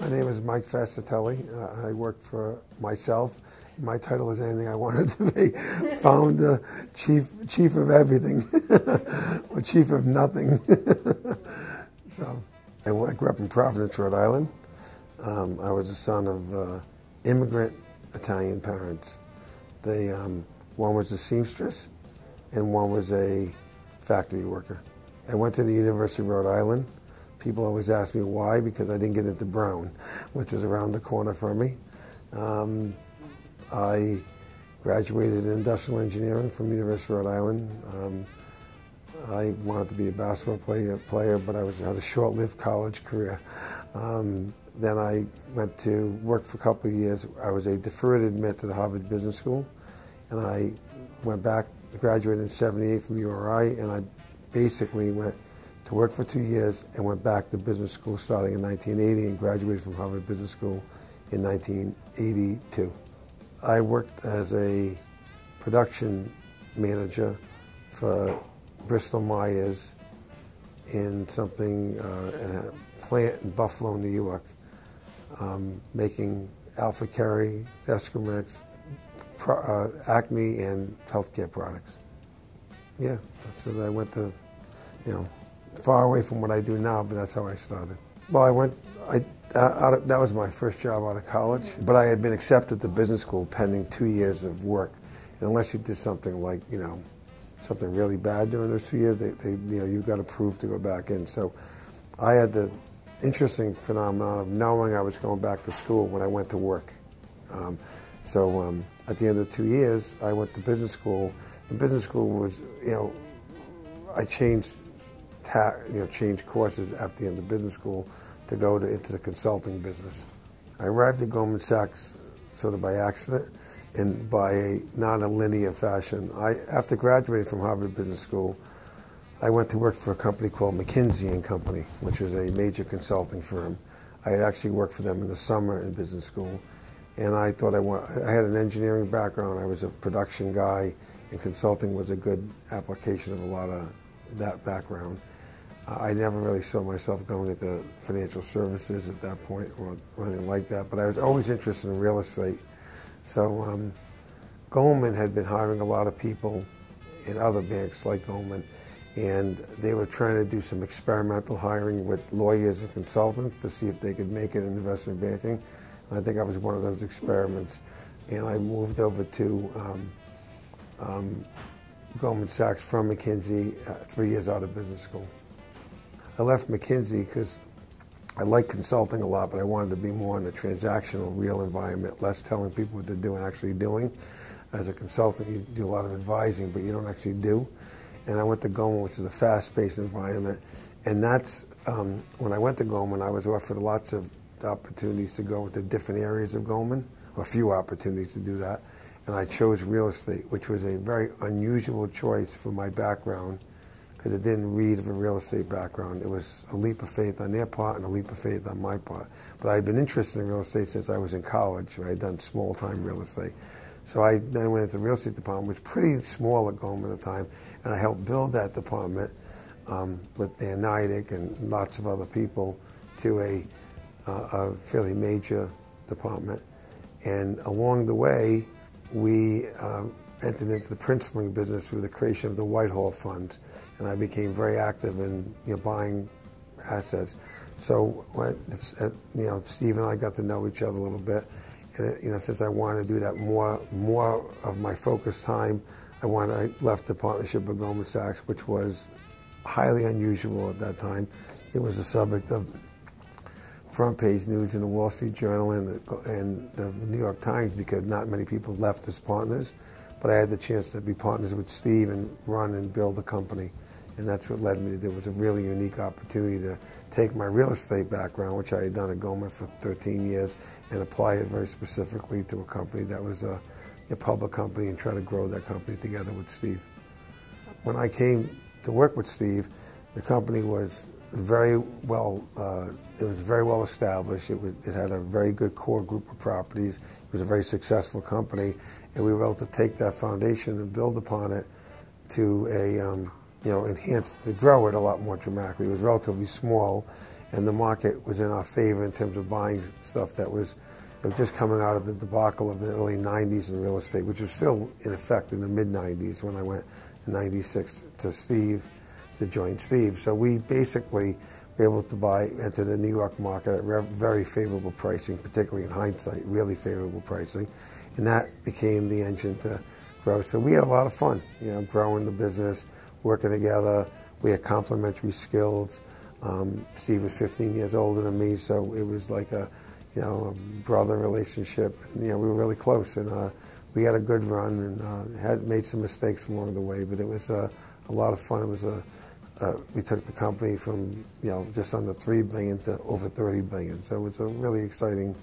My name is Mike Fascitelli. Uh, I work for myself. My title is anything I wanted to be. Founder, chief, chief of everything, or chief of nothing. so, I grew up in Providence, Rhode Island. Um, I was the son of uh, immigrant Italian parents. They, um, one was a seamstress, and one was a factory worker. I went to the University of Rhode Island. People always ask me why, because I didn't get into Brown, which was around the corner from me. Um, I graduated in industrial engineering from University of Rhode Island. Um, I wanted to be a basketball player, player but I was, had a short-lived college career. Um, then I went to work for a couple of years. I was a deferred admit to the Harvard Business School, and I went back, graduated in 78 from URI, and I basically went to work for two years and went back to business school starting in 1980 and graduated from Harvard Business School in 1982. I worked as a production manager for Bristol Myers in something, uh, in a plant in Buffalo, New York, um, making Alpha Keri, Descomix, uh, Acme, and healthcare products. Yeah, that's what I went to, you know, far away from what I do now, but that's how I started. Well, I went, I, uh, of, that was my first job out of college, but I had been accepted to business school pending two years of work. And unless you did something like, you know, something really bad during those two years, they, they you know, you got to prove to go back in. So I had the interesting phenomenon of knowing I was going back to school when I went to work. Um, so um, at the end of two years, I went to business school, and business school was, you know, I changed, you know, changed courses after the end of business school to go to, into the consulting business. I arrived at Goldman Sachs sort of by accident and by a not a linear fashion. I, after graduating from Harvard Business School, I went to work for a company called McKinsey and Company, which was a major consulting firm. I had actually worked for them in the summer in business school, and I thought I, want, I had an engineering background. I was a production guy, and consulting was a good application of a lot of that background. I never really saw myself going into financial services at that point or anything like that, but I was always interested in real estate. So um, Goldman had been hiring a lot of people in other banks like Goldman, and they were trying to do some experimental hiring with lawyers and consultants to see if they could make it in investment banking. And I think I was one of those experiments, and I moved over to um, um, Goldman Sachs from McKinsey uh, three years out of business school. I left McKinsey because I like consulting a lot, but I wanted to be more in a transactional, real environment, less telling people what to do and actually doing. As a consultant, you do a lot of advising, but you don't actually do. And I went to Goldman, which is a fast-paced environment. And that's, um, when I went to Goldman, I was offered lots of opportunities to go into different areas of Goldman, a few opportunities to do that. And I chose real estate, which was a very unusual choice for my background because it didn't read of a real estate background. It was a leap of faith on their part and a leap of faith on my part. But I'd been interested in real estate since I was in college. I had done small time real estate. So I then went into the real estate department, which was pretty small at Goldman at the time, and I helped build that department um, with Dan Neidich and lots of other people to a, uh, a fairly major department. And along the way, we um, entered into the principaling business through the creation of the Whitehall funds and I became very active in you know, buying assets. So uh, you know, Steve and I got to know each other a little bit, and you know, since I wanted to do that more, more of my focus time, I wanted I left the partnership with Goldman Sachs, which was highly unusual at that time. It was the subject of front page news in the Wall Street Journal and the, and the New York Times because not many people left as partners. But I had the chance to be partners with Steve and run and build a company and that's what led me to do. It was a really unique opportunity to take my real estate background, which I had done at Goldman for 13 years, and apply it very specifically to a company that was a, a public company and try to grow that company together with Steve. When I came to work with Steve, the company was very well. Uh, it was very well established. It, was, it had a very good core group of properties. It was a very successful company, and we were able to take that foundation and build upon it to a um, you know, enhance, to grow it a lot more dramatically. It was relatively small, and the market was in our favor in terms of buying stuff that was, was just coming out of the debacle of the early 90s in real estate, which was still in effect in the mid 90s when I went in 96 to Steve to join Steve. So we basically were able to buy, enter the New York market at very favorable pricing, particularly in hindsight, really favorable pricing. And that became the engine to grow. So we had a lot of fun, you know, growing the business, working together. We had complementary skills. Um, Steve was 15 years older than me, so it was like a, you know, a brother relationship. And, you know, we were really close, and uh, we had a good run, and uh, had made some mistakes along the way, but it was uh, a lot of fun. It was a, uh, we took the company from, you know, just under three billion to over 30 billion. So it was a really exciting,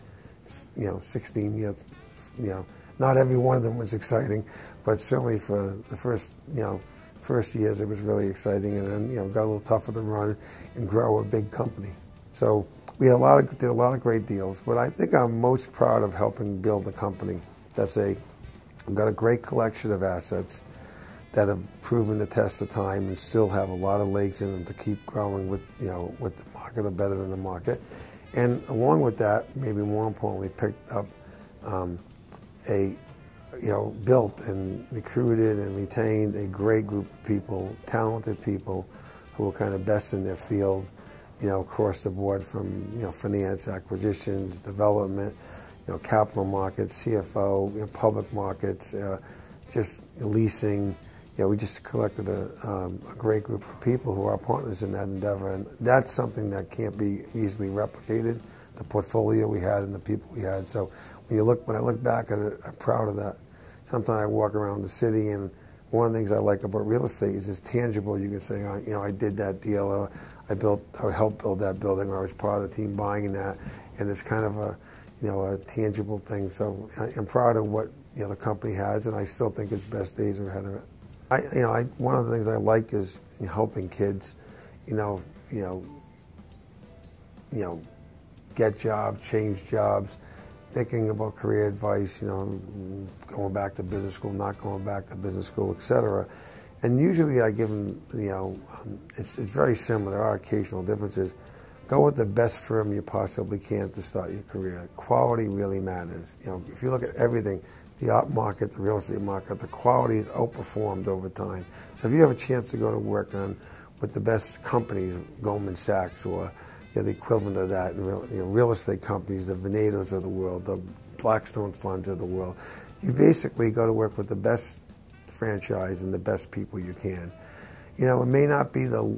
you know, 16 years, you know, not every one of them was exciting, but certainly for the first, you know, first years it was really exciting, and then you know got a little tougher to run and grow a big company. So we had a lot of did a lot of great deals. But I think I'm most proud of helping build a company that's a got a great collection of assets that have proven the test of time and still have a lot of legs in them to keep growing with you know with the market or better than the market. And along with that, maybe more importantly, picked up um, a you know built and recruited and retained a great group of people, talented people who were kind of best in their field, you know, across the board from you know finance, acquisitions, development, you know, capital markets, CFO, you know, public markets, uh, just leasing. You know, we just collected a, um, a great group of people who are partners in that endeavor, and that's something that can't be easily replicated. The portfolio we had and the people we had. So when you look, when I look back at it, I'm proud of that. Sometimes I walk around the city, and one of the things I like about real estate is it's tangible. You can say, oh, you know, I did that deal, or I built, I helped build that building, or I was part of the team buying that, and it's kind of a, you know, a tangible thing. So I'm proud of what you know the company has, and I still think its best days are ahead of it. I, you know, I, one of the things I like is helping kids, you know, you know, you know, get jobs, change jobs thinking about career advice, you know, going back to business school, not going back to business school, etc. And usually I give them, you know, it's, it's very similar. There are occasional differences. Go with the best firm you possibly can to start your career. Quality really matters. You know, if you look at everything, the art market, the real estate market, the quality is outperformed over time. So if you have a chance to go to work on with the best companies, Goldman Sachs or know, the equivalent of that in real, you know, real estate companies, the Vornados of the world, the Blackstone funds of the world. You basically go to work with the best franchise and the best people you can. You know, it may not be the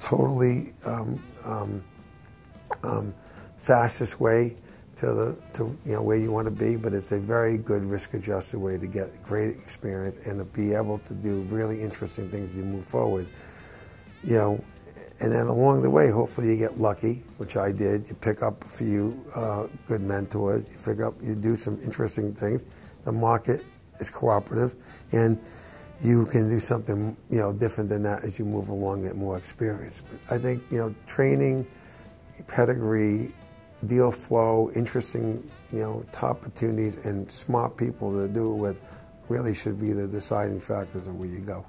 totally um, um, um, fastest way to the to you know where you want to be, but it's a very good risk-adjusted way to get great experience and to be able to do really interesting things as you move forward. You know, and then along the way, hopefully you get lucky, which I did. You pick up a few uh, good mentors. You pick up, you do some interesting things. The market is cooperative, and you can do something you know different than that as you move along, get more experience. But I think you know training, pedigree, deal flow, interesting you know top opportunities, and smart people to do it with really should be the deciding factors of where you go.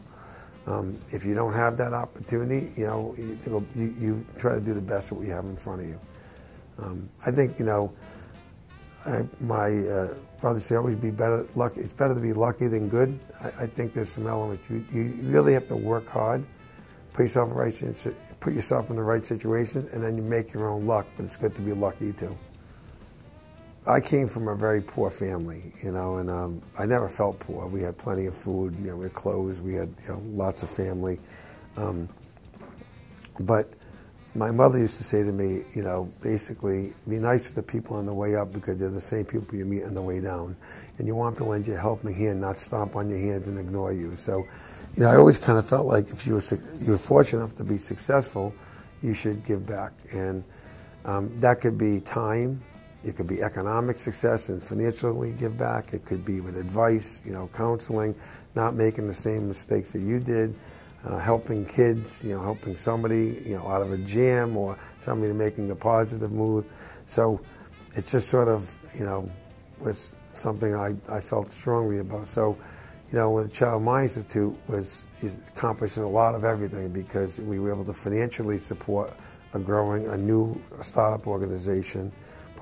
Um, if you don't have that opportunity, you know, you, you, try to do the best of what you have in front of you. Um, I think, you know, I, my uh, brother say always be better lucky. It's better to be lucky than good. I, I think there's some elements. You, you really have to work hard, put yourself in right, put yourself in the right situation, and then you make your own luck. But it's good to be lucky too. I came from a very poor family, you know, and um, I never felt poor. We had plenty of food, you know, we had clothes, we had you know, lots of family. Um, but my mother used to say to me, you know, basically, be nice to the people on the way up because they're the same people you meet on the way down. And you want to lend your helping hand, not stomp on your hands and ignore you. So, you know, I always kind of felt like if you were, you were fortunate enough to be successful, you should give back. And um, that could be time, it could be economic success and financially give back. It could be with advice, you know, counseling, not making the same mistakes that you did, uh, helping kids, you know, helping somebody, you know, out of a jam or somebody making a positive move. So it's just sort of, you know, was something I, I felt strongly about. So, you know, with Child Mind Institute was accomplishing a lot of everything because we were able to financially support a growing a new startup organization.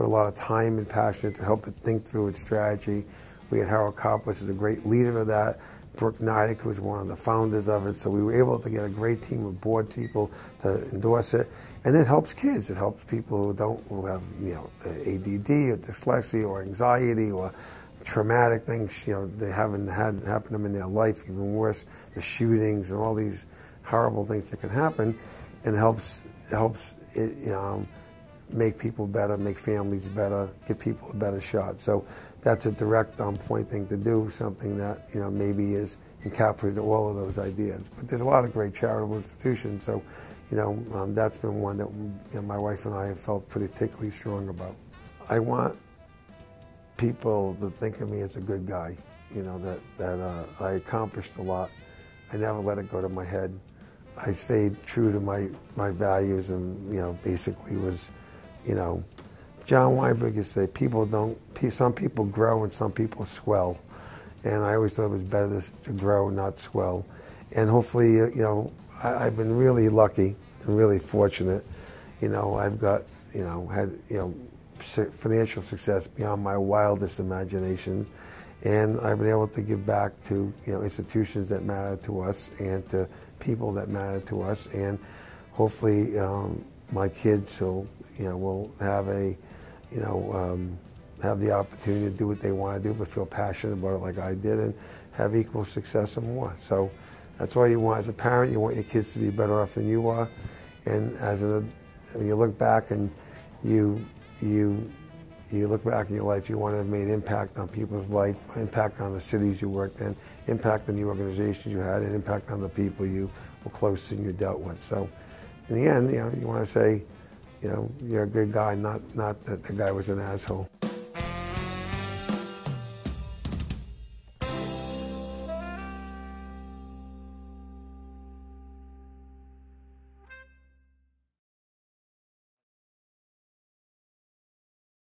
Put a lot of time and passion to help it think through its strategy. We had Harold Koplewicz, who's a great leader of that. Brooke who was one of the founders of it. So we were able to get a great team of board people to endorse it. And it helps kids. It helps people who don't, who have, you know, ADD or dyslexia or anxiety or traumatic things, you know, they haven't had happen to them in their life, even worse, the shootings and all these horrible things that can happen. And it helps, helps it, um, make people better, make families better, give people a better shot. So that's a direct on point thing to do, something that, you know, maybe is encapsulated all of those ideas. But there's a lot of great charitable institutions, so, you know, um, that's been one that you know, my wife and I have felt particularly strong about. I want people to think of me as a good guy, you know, that, that uh, I accomplished a lot. I never let it go to my head. I stayed true to my, my values and, you know, basically was, you know, John Weinberg used to say, people don't, some people grow and some people swell. And I always thought it was better to grow, not swell. And hopefully, you know, I, have been really lucky and really fortunate. You know, I've got, you know, had, you know, financial success beyond my wildest imagination. And I've been able to give back to, you know, institutions that matter to us and to people that matter to us. And hopefully um, my kids will, you know, will have a, you know, um, have the opportunity to do what they want to do, but feel passionate about it like I did, and have equal success and more. So that's all you want as a parent. You want your kids to be better off than you are, and as a, when you look back and you you you look back in your life, you want to have made impact on people's life, impact on the cities you worked in, impact on the organizations you had, and impact on the people you were close and you dealt with. So in the end, you know, you want to say, you know, you're a good guy, not, not that the guy was an asshole.